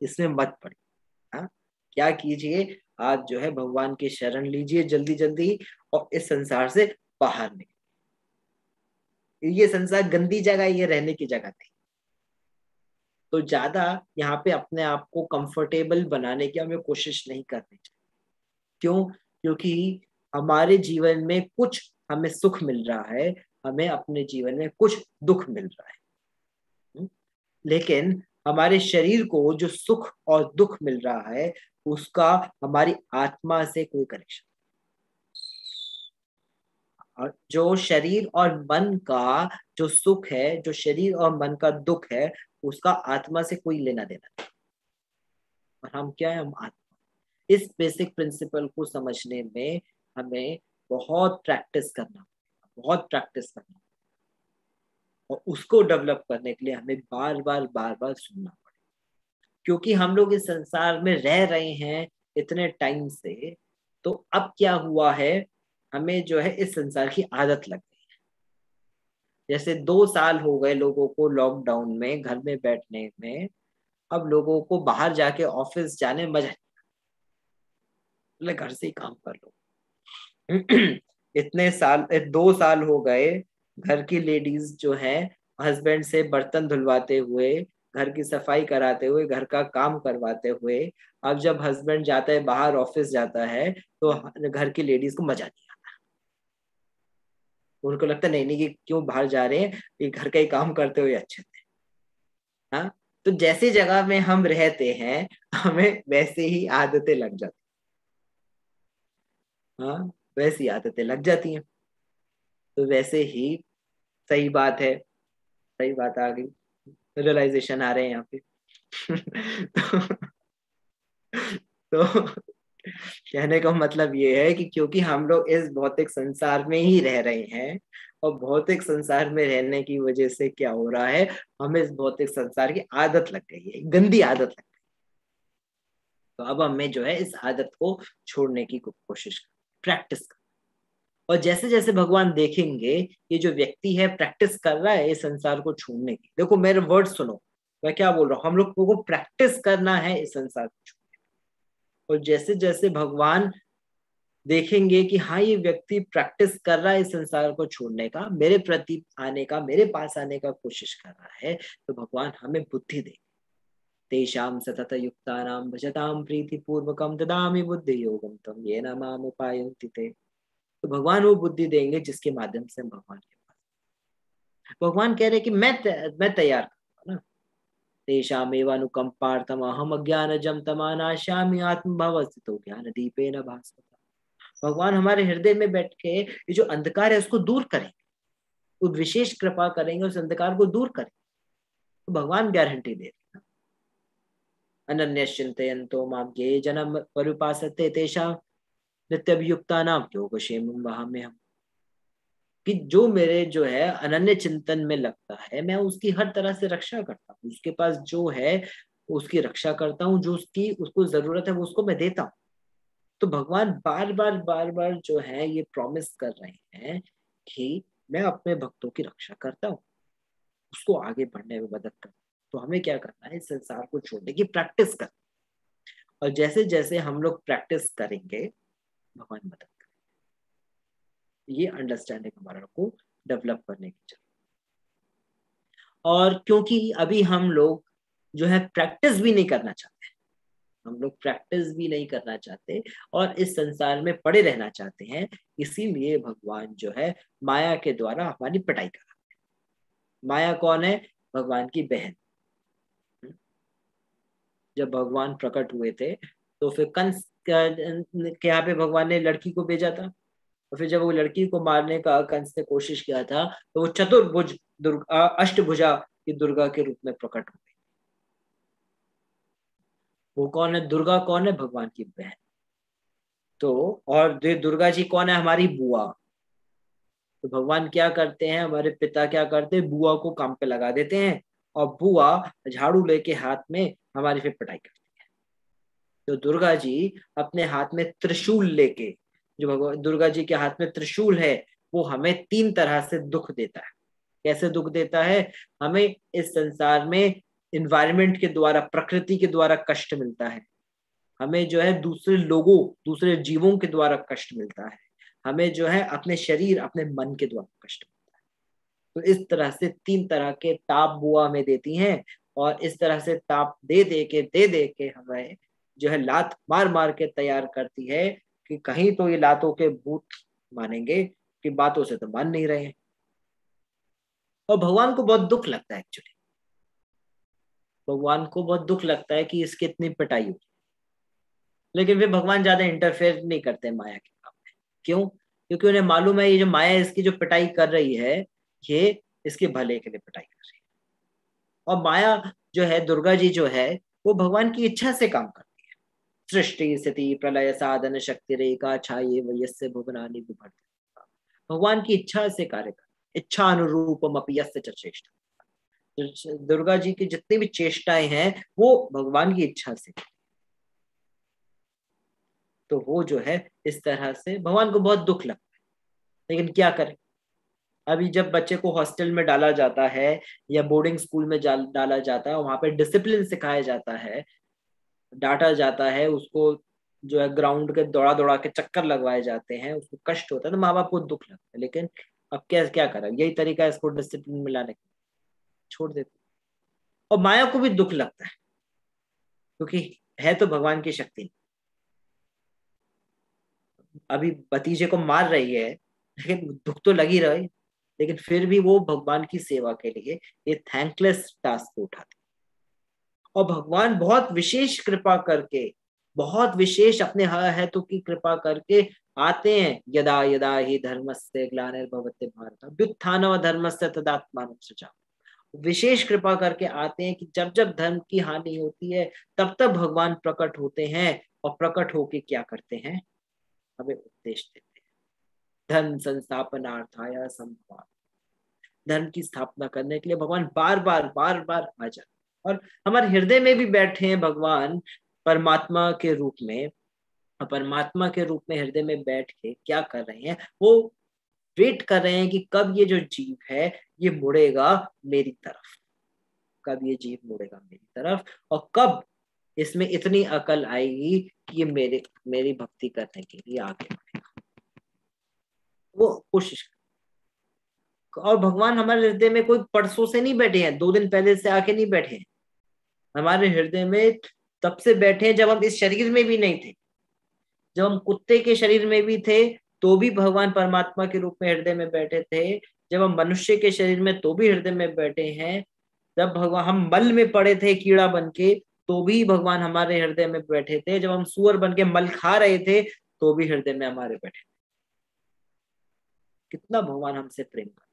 इसमें मत पड़े। हाँ क्या कीजिए? आज जो है, भगवान की शरण लीजिए जल्दी जल्दी और इस संसार से बाहर निकले ये संसार गंदी जगह ये रहने की जगह नहीं। तो ज़्यादा यहाँ पे अपने आप को कंफर्टेबल बनाने की हमें कोशिश नहीं करनी चाहिए। क्यों? क्योंकि हमारे जीवन में कुछ हमें सुख मिल रहा है, हमें अपने जीवन में कुछ दुख मिल रहा है। लेकिन हमारे शरीर को जो सुख और दुख मिल रहा है, उसका हमारी आत्मा से कोई कनेक्शन और जो शरीर और मन का जो सुख है, जो शरीर और मन का दुख है, उसका आत्मा से कोई लेना देना और हम क्या है? हम आत्मा। इस बेसिक प्रिंसिपल को समझने में हमें बहुत प्रैक्टिस करना, बहुत प्रैक्टिस करना। और उसको डेवलप करने के लिए हमें बार बार बार बार सुनना पड़े क्योंकि हम लोग इस संसार में रह रहे हैं इतने टाइम से तो अब क्या हुआ है? हमें जो है इस संसार की आदत लग गई है। जैसे दो साल हो गए लोगों को लॉकडाउन में, घर में बैठने में, अब लोगों को बाहर जाके ऑफ़िस जाने मज़ा घर से ही काम कर लो। इतने साल, दो साल हो गए घर की लेडीज़ जो है हस्बैंड से बर्तन धुलवाते हुए, घर की सफ़ाई कराते हुए, घर का काम करवाते हुए, अब जब हस्बैंड जाता है, बाहर ऑफ़िस जाता है तो घर की लेडीज़ को मज़ा नहीं आता। उनको लगता नहीं नहीं कि क्यों बाहर जा रहे हैं? ये घर का ही काम करते हुए अच्छे थे। हाँ? तो जैसी जगह में हम रहते हैं, हमें वैसे ही आदतें लग जाती हाँ? वैसी आदतें लग जाती हैं। तो वैसे ही सही बात है। सही बात आ गई। रियलाइजेशन आ रहे हैं यहाँ पे। तो, तो कहने का मतलब ये है कि क्योंकि हम लोग इस भौतिक संसार में ही रह रहे हैं और भौतिक संसार में रहने की वजह से क्या हो रहा है हमें इस भौतिक संसार की आदत लग गई है गंदी आदत लग गई तो अब हमें जो है इस आदत को छोड़ने की कोशिश कर प्रैक्टिस कर और जैसे जैसे भगवान देखेंगे, ये जो व्यक्ति है प्रैक्टिस कर रहा है इस संसार को छोड़ने की। देखो, मेरे वर्ड सुनो, मैं क्या बोल रहा हूँ? हम लोग को प्रैक्टिस करना है इस संसार को छोड़ने और जैसे जैसे भगवान देखेंगे कि हाँ ये व्यक्ति प्रैक्टिस कर रहा है इस संसार को छोड़ने का, मेरे प्रति आने का, मेरे पास आने का कोशिश कर रहा है तो भगवान हमें बुद्धि दे तेषाम सतत युक्ता भजताम प्रीति पूर्वकम ददामी बुद्धि योगम तम ये नाम उपाय तो भगवान वो बुद्धि देंगे जिसके माध्यम से हम भगवान के पास भगवान कह रहे कि मैं मैं तैयार करूँगा अहम अज्ञान जम तमानाश्यामी आत्मभाव स्थितो ज्ञान दीपे न भगवान हमारे हृदय में बैठ के ये जो अंधकार है उसको दूर करेंगे। वो विशेष कृपा करेंगे, उस अंधकार को दूर करेंगे। तो भगवान गारंटी दे रहे अनन्य तो माम ये जन्म परुपासते तेषा नित्यभियुक्ता नाम योग में हम? कि जो मेरे जो है, अनन्य चिंतन में लगता है, मैं उसकी हर तरह से रक्षा करता हूँ। उसके पास जो है, उसकी रक्षा करता हूँ, जो उसकी, उसको ज़रूरत है, वो उसको मैं देता हूँ। तो भगवान बार बार बार बार जो है, ये प्रॉमिस कर रहे हैं कि मैं अपने भक्तों की रक्षा करता हूँ। उसको आगे बढ़ने में मदद कर। तो हमें क्या करना है संसार को छोड़ने की प्रैक्टिस कर और जैसे जैसे हम लोग प्रैक्टिस करेंगे भगवान मदद करें ये अंडरस्टैंडिंग हमारा को डेवलप करने की ज़रूरत और क्योंकि अभी हम लोग जो है प्रैक्टिस भी नहीं करना चाहते हम लोग प्रैक्टिस भी नहीं करना चाहते और इस संसार में पड़े रहना चाहते हैं, इसीलिए भगवान जो है माया के द्वारा हमारी पटाई कराते हैं। माया कौन है? भगवान की बहन। जब भगवान प्रकट हुए थे तो फिर कंस के यहाँ पे भगवान ने लड़की को भेजा था? और फिर जब वो लड़की को मारने का कंस ने कोशिश किया था तो वो चतुर्भुज दुर्गा अष्टभुजा की दुर्गा के रूप में प्रकट हो गई। वो कौन है? दुर्गा कौन है? भगवान की बहन। तो और दुर्गा जी कौन है? हमारी बुआ। तो भगवान क्या करते हैं? हमारे पिता क्या करते हैं? बुआ को काम पे लगा देते हैं, और बुआ झाड़ू लेके हाथ में हमारी फिर पिटाई करती तो दुर्गा जी अपने हाथ में त्रिशूल लेके, जो भगवान, दुर्गा जी के हाथ में त्रिशूल है, वो हमें तीन तरह से दुख देता है। कैसे दुख देता है? हमें इस संसार में इन्वायरमेंट के द्वारा, प्रकृति के द्वारा कष्ट मिलता है। हमें जो है दूसरे लोगों, दूसरे जीवों के द्वारा कष्ट मिलता है। हमें जो है अपने शरीर, अपने मन के द्वारा कष्ट मिलता है। तो इस तरह से तीन तरह के ताप बुआ हमें देती हैं और इस तरह से ताप दे दे के, दे दे के हमें जो है लात मार मार के तैयार करती है कि कहीं तो ये लातों के भूत मानेंगे कि बातों से तो मान नहीं रहे और भगवान को बहुत दुख लगता है एक्चुअली भगवान को बहुत दुख लगता है कि इसकी इतनी पिटाई हो लेकिन वे भगवान ज़्यादा इंटरफेयर नहीं करते माया के काम में। क्यों? क्योंकि उन्हें मालूम है ये जो माया इसकी जो पिटाई कर रही है, ये इसके भले के लिए पिटाई कर रही है। और माया जो है, दुर्गा जी जो है, वो भगवान की इच्छा से काम करती है। सृष्टि स्थिति, प्रलय, साधन, शक्ति, रेखा छाये वयस्य भुवनानी भगवान की इच्छा से कार्य कर इच्छा अनुरूपम चेष्ट। दुर्गा जी की जितनी भी चेष्टाएँ हैं, वो भगवान की इच्छा से। तो वो जो है, इस तरह से भगवान को बहुत दुख लगता है। लेकिन क्या करें? अभी जब बच्चे को हॉस्टल में डाला जाता है, या बोर्डिंग स्कूल में डाला जाता है, वहाँ पर डिसिप्लिन सिखाया जाता है डांटा जाता है, उसको जो है ग्राउंड के दौड़ा दौड़ा के चक्कर लगवाए जाते हैं, उसको कष्ट होता है तो माँ बाप को दुख लगता है। लेकिन अब क्या क्या करें? यही तरीका है इसको डिसिप्लिन में लाने का। छोड़ देते और माया को भी दुख लगता है, क्योंकि है तो भगवान की शक्ति। अभी भतीजे को मार रही है, लेकिन दुख तो लगी रहे लेकिन फिर भी वो भगवान की सेवा के लिए ये थैंकलेस टास्क उठाते और भगवान बहुत विशेष कृपा करके, बहुत विशेष अपने हेतु की कृपा करके आते हैं। यदा यदा ही धर्म से ग्लानिर्भवते भारत व्युत्थान धर्म से तदात्मान सृजा विशेष कृपा करके आते हैं कि जब जब धर्म की हानि होती है, तब तब भगवान प्रकट होते हैं और प्रकट होके क्या करते हैं? हमें उपदेश देते हैं। धर्म संस्थापनार्थाया संभव धर्म की स्थापना करने के लिए भगवान बार बार बार बार आ जाते और हमारे हृदय में भी बैठे हैं भगवान परमात्मा के रूप में। परमात्मा के रूप में हृदय में बैठ के क्या कर रहे हैं? वो वेट कर रहे हैं कि कब ये जो जीव है, ये मुड़ेगा मेरी तरफ़। कब ये जीव मुड़ेगा मेरी तरफ़ और कब इसमें इतनी अकल आएगी कि ये मेरे, मेरी भक्ति करने के लिए आगे बढ़ेगा। वो कोशिश और भगवान हमारे हृदय में कोई परसों से नहीं बैठे हैं, दो दिन पहले से आके नहीं बैठे हैं। हमारे हृदय में तब से बैठे हैं जब हम इस शरीर में भी नहीं थे। जब हम कुत्ते के शरीर में भी थे तो भी भगवान परमात्मा के रूप में हृदय में बैठे थे। जब हम मनुष्य के शरीर में तो भी हृदय में बैठे हैं। जब भगवान, हम मल में पड़े थे कीड़ा बन के तो भी भगवान हमारे हृदय में बैठे थे। जब हम सुअर बन के मल खा रहे थे तो भी हृदय में हमारे बैठे थे। कितना भगवान हमसे प्रेम कर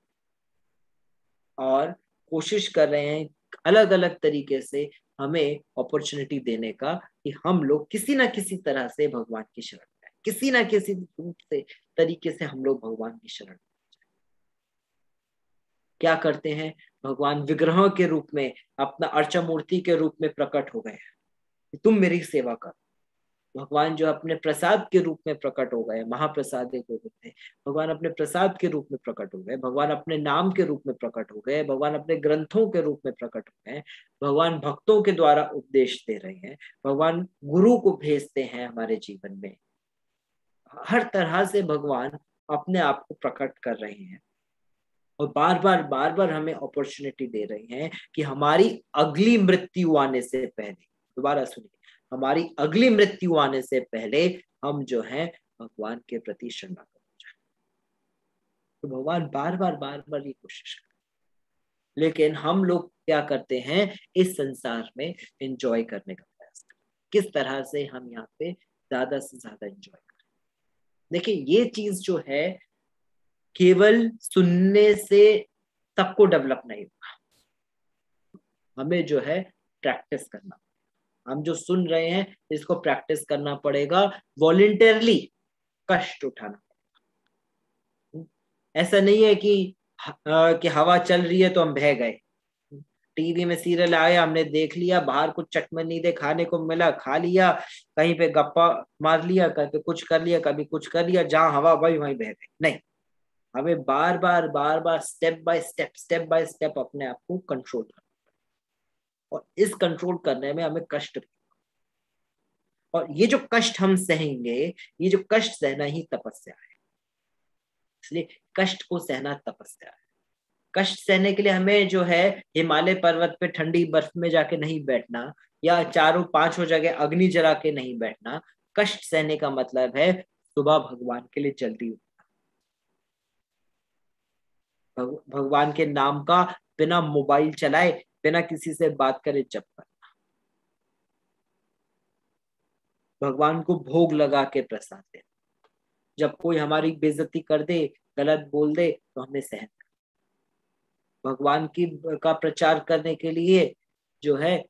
और कोशिश कर रहे हैं अलग अलग तरीके से हमें अपॉर्चुनिटी देने का कि हम लोग किसी ना किसी तरह से भगवान की शरण में किसी ना किसी रूप से, तरीके से हम लोग भगवान की शरण क्या करते हैं? भगवान विग्रह के रूप में, अपना अर्चा मूर्ति के रूप में प्रकट हो गए हैं तुम मेरी सेवा करो। भगवान जो अपने प्रसाद के रूप में प्रकट हो गए, महाप्रसाद के रूप में। भगवान अपने प्रसाद के रूप में प्रकट हो गए, भगवान अपने नाम के रूप में प्रकट हो गए, भगवान अपने ग्रंथों के रूप में प्रकट हो गए, भगवान भक्तों के द्वारा उपदेश दे रहे हैं, भगवान गुरु को भेजते हैं हमारे जीवन में। हर तरह से भगवान अपने आप को प्रकट कर रहे हैं और बार बार बार बार हमें अपॉर्चुनिटी दे रहे हैं कि हमारी अगली मृत्यु आने से पहले। दोबारा सुनिए। हमारी अगली मृत्यु आने से पहले हम जो है, भगवान के प्रति शरणागत हो जाए तो भगवान बार बार बार बार ये कोशिश लेकिन हम लोग क्या करते हैं, इस संसार में एंजॉय करने का प्रयास करते किस तरह से हम यहाँ पे ज़्यादा से ज़्यादा एंजॉय करें? देखिए, ये चीज़ जो है, केवल सुनने से सबको डेवलप नहीं होगा। हमें जो है प्रैक्टिस करना हम जो सुन रहे हैं, इसको प्रैक्टिस करना पड़ेगा। वॉलेंटियरली कष्ट उठाना। ऐसा नहीं है कि कि हवा चल रही है तो हम बह गए। टीवी में सीरियल आया, हमने देख लिया, बाहर कुछ चटमनी दे, खाने को मिला, खा लिया, कहीं पे गप्पा मार लिया, कहीं पे कुछ कर लिया, कभी कुछ कर लिया, जहाँ हवा वही वहीं बह गए नहीं। हमें बार बार बार बार step by step step by step अपने आप को कंट्रोल करना। और इस कंट्रोल करने में हमें कष्ट और ये जो कष्ट हम सहेंगे, ये जो कष्ट सहना ही तपस्या है। इसलिए कष्ट को सहना तपस्या है। कष्ट सहने के लिए हमें जो है हिमालय पर्वत पे ठंडी बर्फ़ में जाके नहीं बैठना, या चारों पाँचों जगह अग्नि जला के नहीं बैठना, कष्ट सहने का मतलब है सुबह भगवान के लिए जल्दी उठना। भगवान के नाम का बिना मोबाइल चलाए बिना किसी से बात करे, जब करना भगवान को भोग लगा के प्रसाद देना जब कोई हमारी बेजती कर दे, गलत बोल दे तो हमें सहन भगवान की, का प्रचार करने के लिए जो है,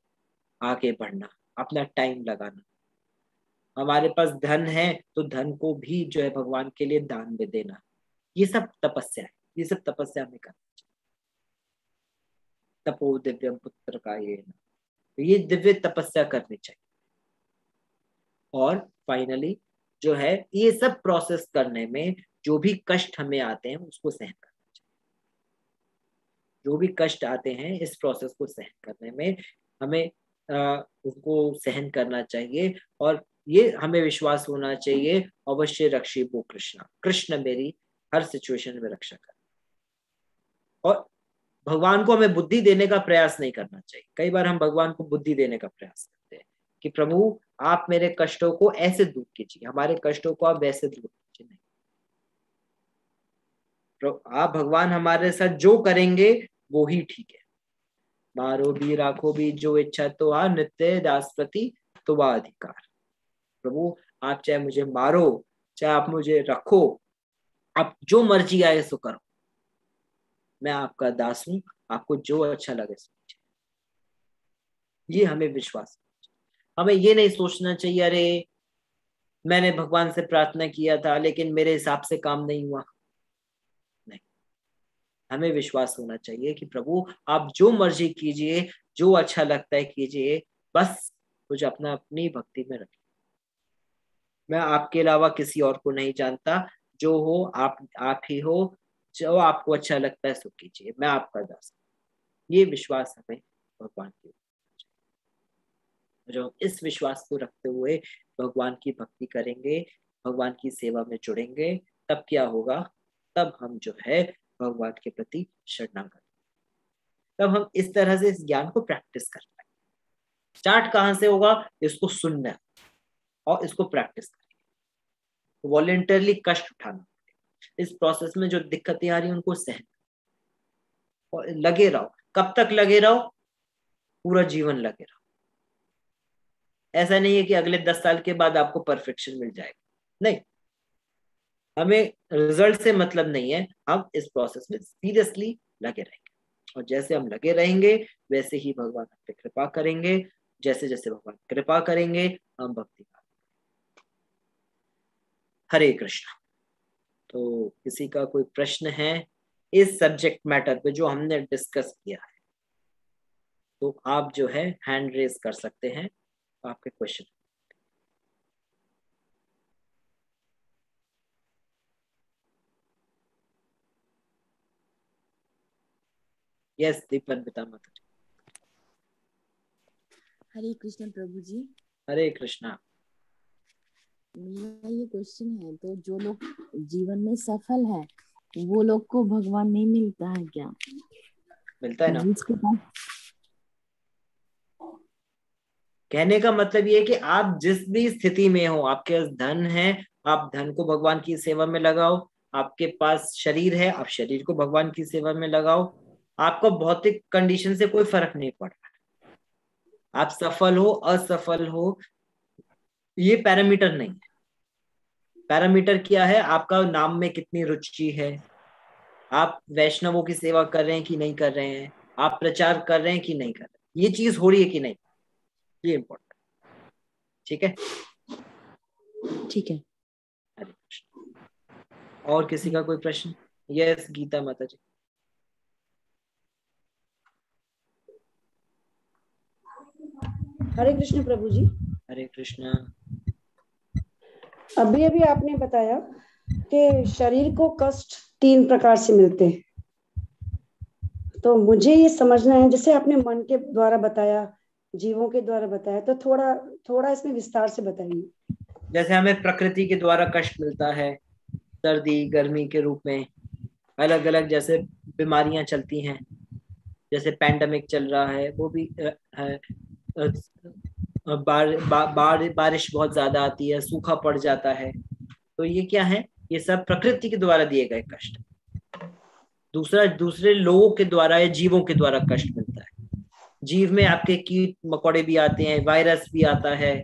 आगे बढ़ना, अपना टाइम लगाना। हमारे पास धन है तो धन को भी जो है, भगवान के लिए दान में देना। ये सब तपस्या है, ये सब तपस्या में करना तपो दिव्यम पुत्र का ये तो ये दिव्य तपस्या करनी चाहिए। और फाइनली जो है ये सब प्रोसेस करने में जो भी कष्ट हमें आते हैं उसको सहन करना चाहिए। जो भी कष्ट आते हैं इस प्रोसेस को सहन करने में हमें आ, उसको सहन करना चाहिए और ये हमें विश्वास होना चाहिए अवश्य रक्षी वो कृष्णा। कृष्ण मेरी हर सिचुएशन में रक्षा कर। और भगवान को हमें बुद्धि देने का प्रयास नहीं करना चाहिए। कई बार हम भगवान को बुद्धि देने का प्रयास करते हैं कि प्रभु, आप मेरे कष्टों को ऐसे दूर कीजिए, हमारे कष्टों को आप वैसे दूर कीजिए नहीं। आप भगवान हमारे साथ जो करेंगे, वो ही ठीक है। मारो भी, राखो भी, जो इच्छा तो आ, नित्य दास प्रति तो वह अधिकार। प्रभु, आप चाहे मुझे मारो, चाहे आप मुझे रखो, आप जो मर्ज़ी आए सो करो। मैं आपका दास हूँ, आपको जो अच्छा लगे ये हमें विश्वास हमें ये नहीं सोचना चाहिए, अरे मैंने भगवान से प्रार्थना किया था, लेकिन मेरे हिसाब से काम नहीं हुआ। नहीं। हमें विश्वास होना चाहिए कि प्रभु, आप जो मर्ज़ी कीजिए, जो अच्छा लगता है कीजिए, बस मुझे अपना अपनी भक्ति में रखिए। मैं आपके अलावा किसी और को नहीं जानता। जो हो, आप आप ही हो जो आपको अच्छा लगता है, सो कीजिए। मैं आपका दास। ये विश्वास हमें भगवान की जो इस विश्वास को रखते हुए भगवान की भक्ति करेंगे, भगवान की सेवा में जुड़ेंगे, तब क्या होगा? तब हम जो है, भगवान के प्रति शरणागत तब हम इस तरह से इस ज्ञान को प्रैक्टिस कर पाए स्टार्ट कहाँ से होगा? इसको सुनना और इसको प्रैक्टिस करना वॉलेंटरली कष्ट उठाना। इस प्रोसेस में जो दिक्कतें आ रही उनको सहन और लगे रहो। कब तक लगे रहो? पूरा जीवन लगे रहो। ऐसा नहीं है कि अगले दस साल के बाद आपको परफेक्शन मिल जाएगा। नहीं। हमें रिज़ल्ट से मतलब नहीं है। हम इस प्रोसेस में सीरियसली लगे रहेंगे। और जैसे हम लगे रहेंगे, वैसे ही भगवान हम पे कृपा करेंगे। जैसे जैसे भगवान कृपा करेंगे, हम भक्ति हरे कृष्ण। तो किसी का कोई प्रश्न है इस सब्जेक्ट मैटर पे जो हमने डिस्कस किया है। तो आप जो है हैंड रेज कर सकते हैं आपके क्वेश्चन यस दीपन पिता माता। हरे कृष्ण प्रभु जी। हरे कृष्णा। मेरा ये क्वेश्चन है तो जो लोग जीवन में सफल है वो लोग को भगवान नहीं मिलता है क्या? मिलता है ना। कहने का मतलब ये है कि आप जिस भी स्थिति में हो आपके पास धन है आप धन को भगवान की सेवा में लगाओ आपके पास शरीर है आप शरीर को भगवान की सेवा में लगाओ आपको भौतिक कंडीशन से कोई फ़र्क नहीं पड़ रहा आप सफल हो असफल हो ये पैरामीटर नहीं है। पैरामीटर क्या है? आपका नाम में कितनी रुचि है? आप वैष्णवों की सेवा कर रहे हैं कि नहीं कर रहे हैं? आप प्रचार कर रहे हैं कि नहीं कर रहे हैं? ये चीज़ हो रही है कि नहीं? ये इंपॉर्टेंट ठीक है? ठीक है। और किसी का कोई प्रश्न? यस गीता माता जी हरे कृष्ण प्रभु जी। हरे कृष्ण। अभी अभी आपने बताया कि शरीर को कष्ट तीन प्रकार से मिलते हैं। तो मुझे ये समझना है, जैसे आपने मन के द्वारा बताया, जीवों के द्वारा बताया तो थोड़ा थोड़ा इसमें विस्तार से बताइए। जैसे हमें प्रकृति के द्वारा कष्ट मिलता है, सर्दी, गर्मी के रूप में अलग अलग जैसे बीमारियाँ चलती हैं, जैसे पैंडमिक चल रहा है, वो भी है बार, बा, बार, बारिश बहुत ज़्यादा आती है सूखा पड़ जाता है। तो ये क्या है? ये सब प्रकृति के द्वारा दिए गए कष्ट। दूसरा दूसरे लोगों के द्वारा या जीवों के द्वारा कष्ट मिलता है। जीव में आपके कीट मकोड़े भी आते हैं वायरस भी आता है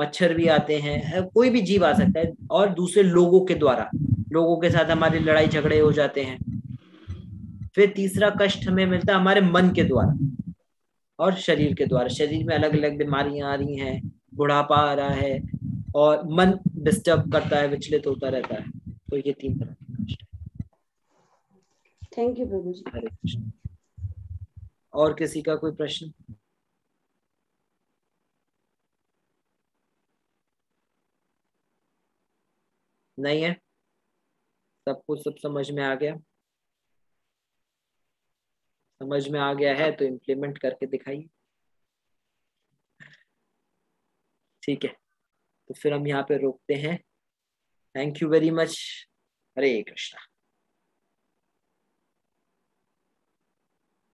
मच्छर भी आते हैं कोई भी जीव आ सकता है। और दूसरे लोगों के द्वारा लोगों के साथ हमारे लड़ाई झगड़े हो जाते हैं। फिर तीसरा कष्ट हमें मिलता है हमारे मन के द्वारा। और शरीर के द्वारा। शरीर में अलग अलग बीमारियाँ आ रही हैं बुढ़ापा आ रहा है और मन डिस्टर्ब करता है विचलित होता रहता है। तो ये तीन तरह के कष्ट थैंक यू प्रभु जी और किसी का कोई प्रश्न? नहीं है? सब कुछ सब समझ में आ गया। समझ में आ गया है तो इम्प्लीमेंट करके दिखाइए। ठीक है तो फिर हम यहाँ पे रोकते हैं। Thank you very much Hare Krishna.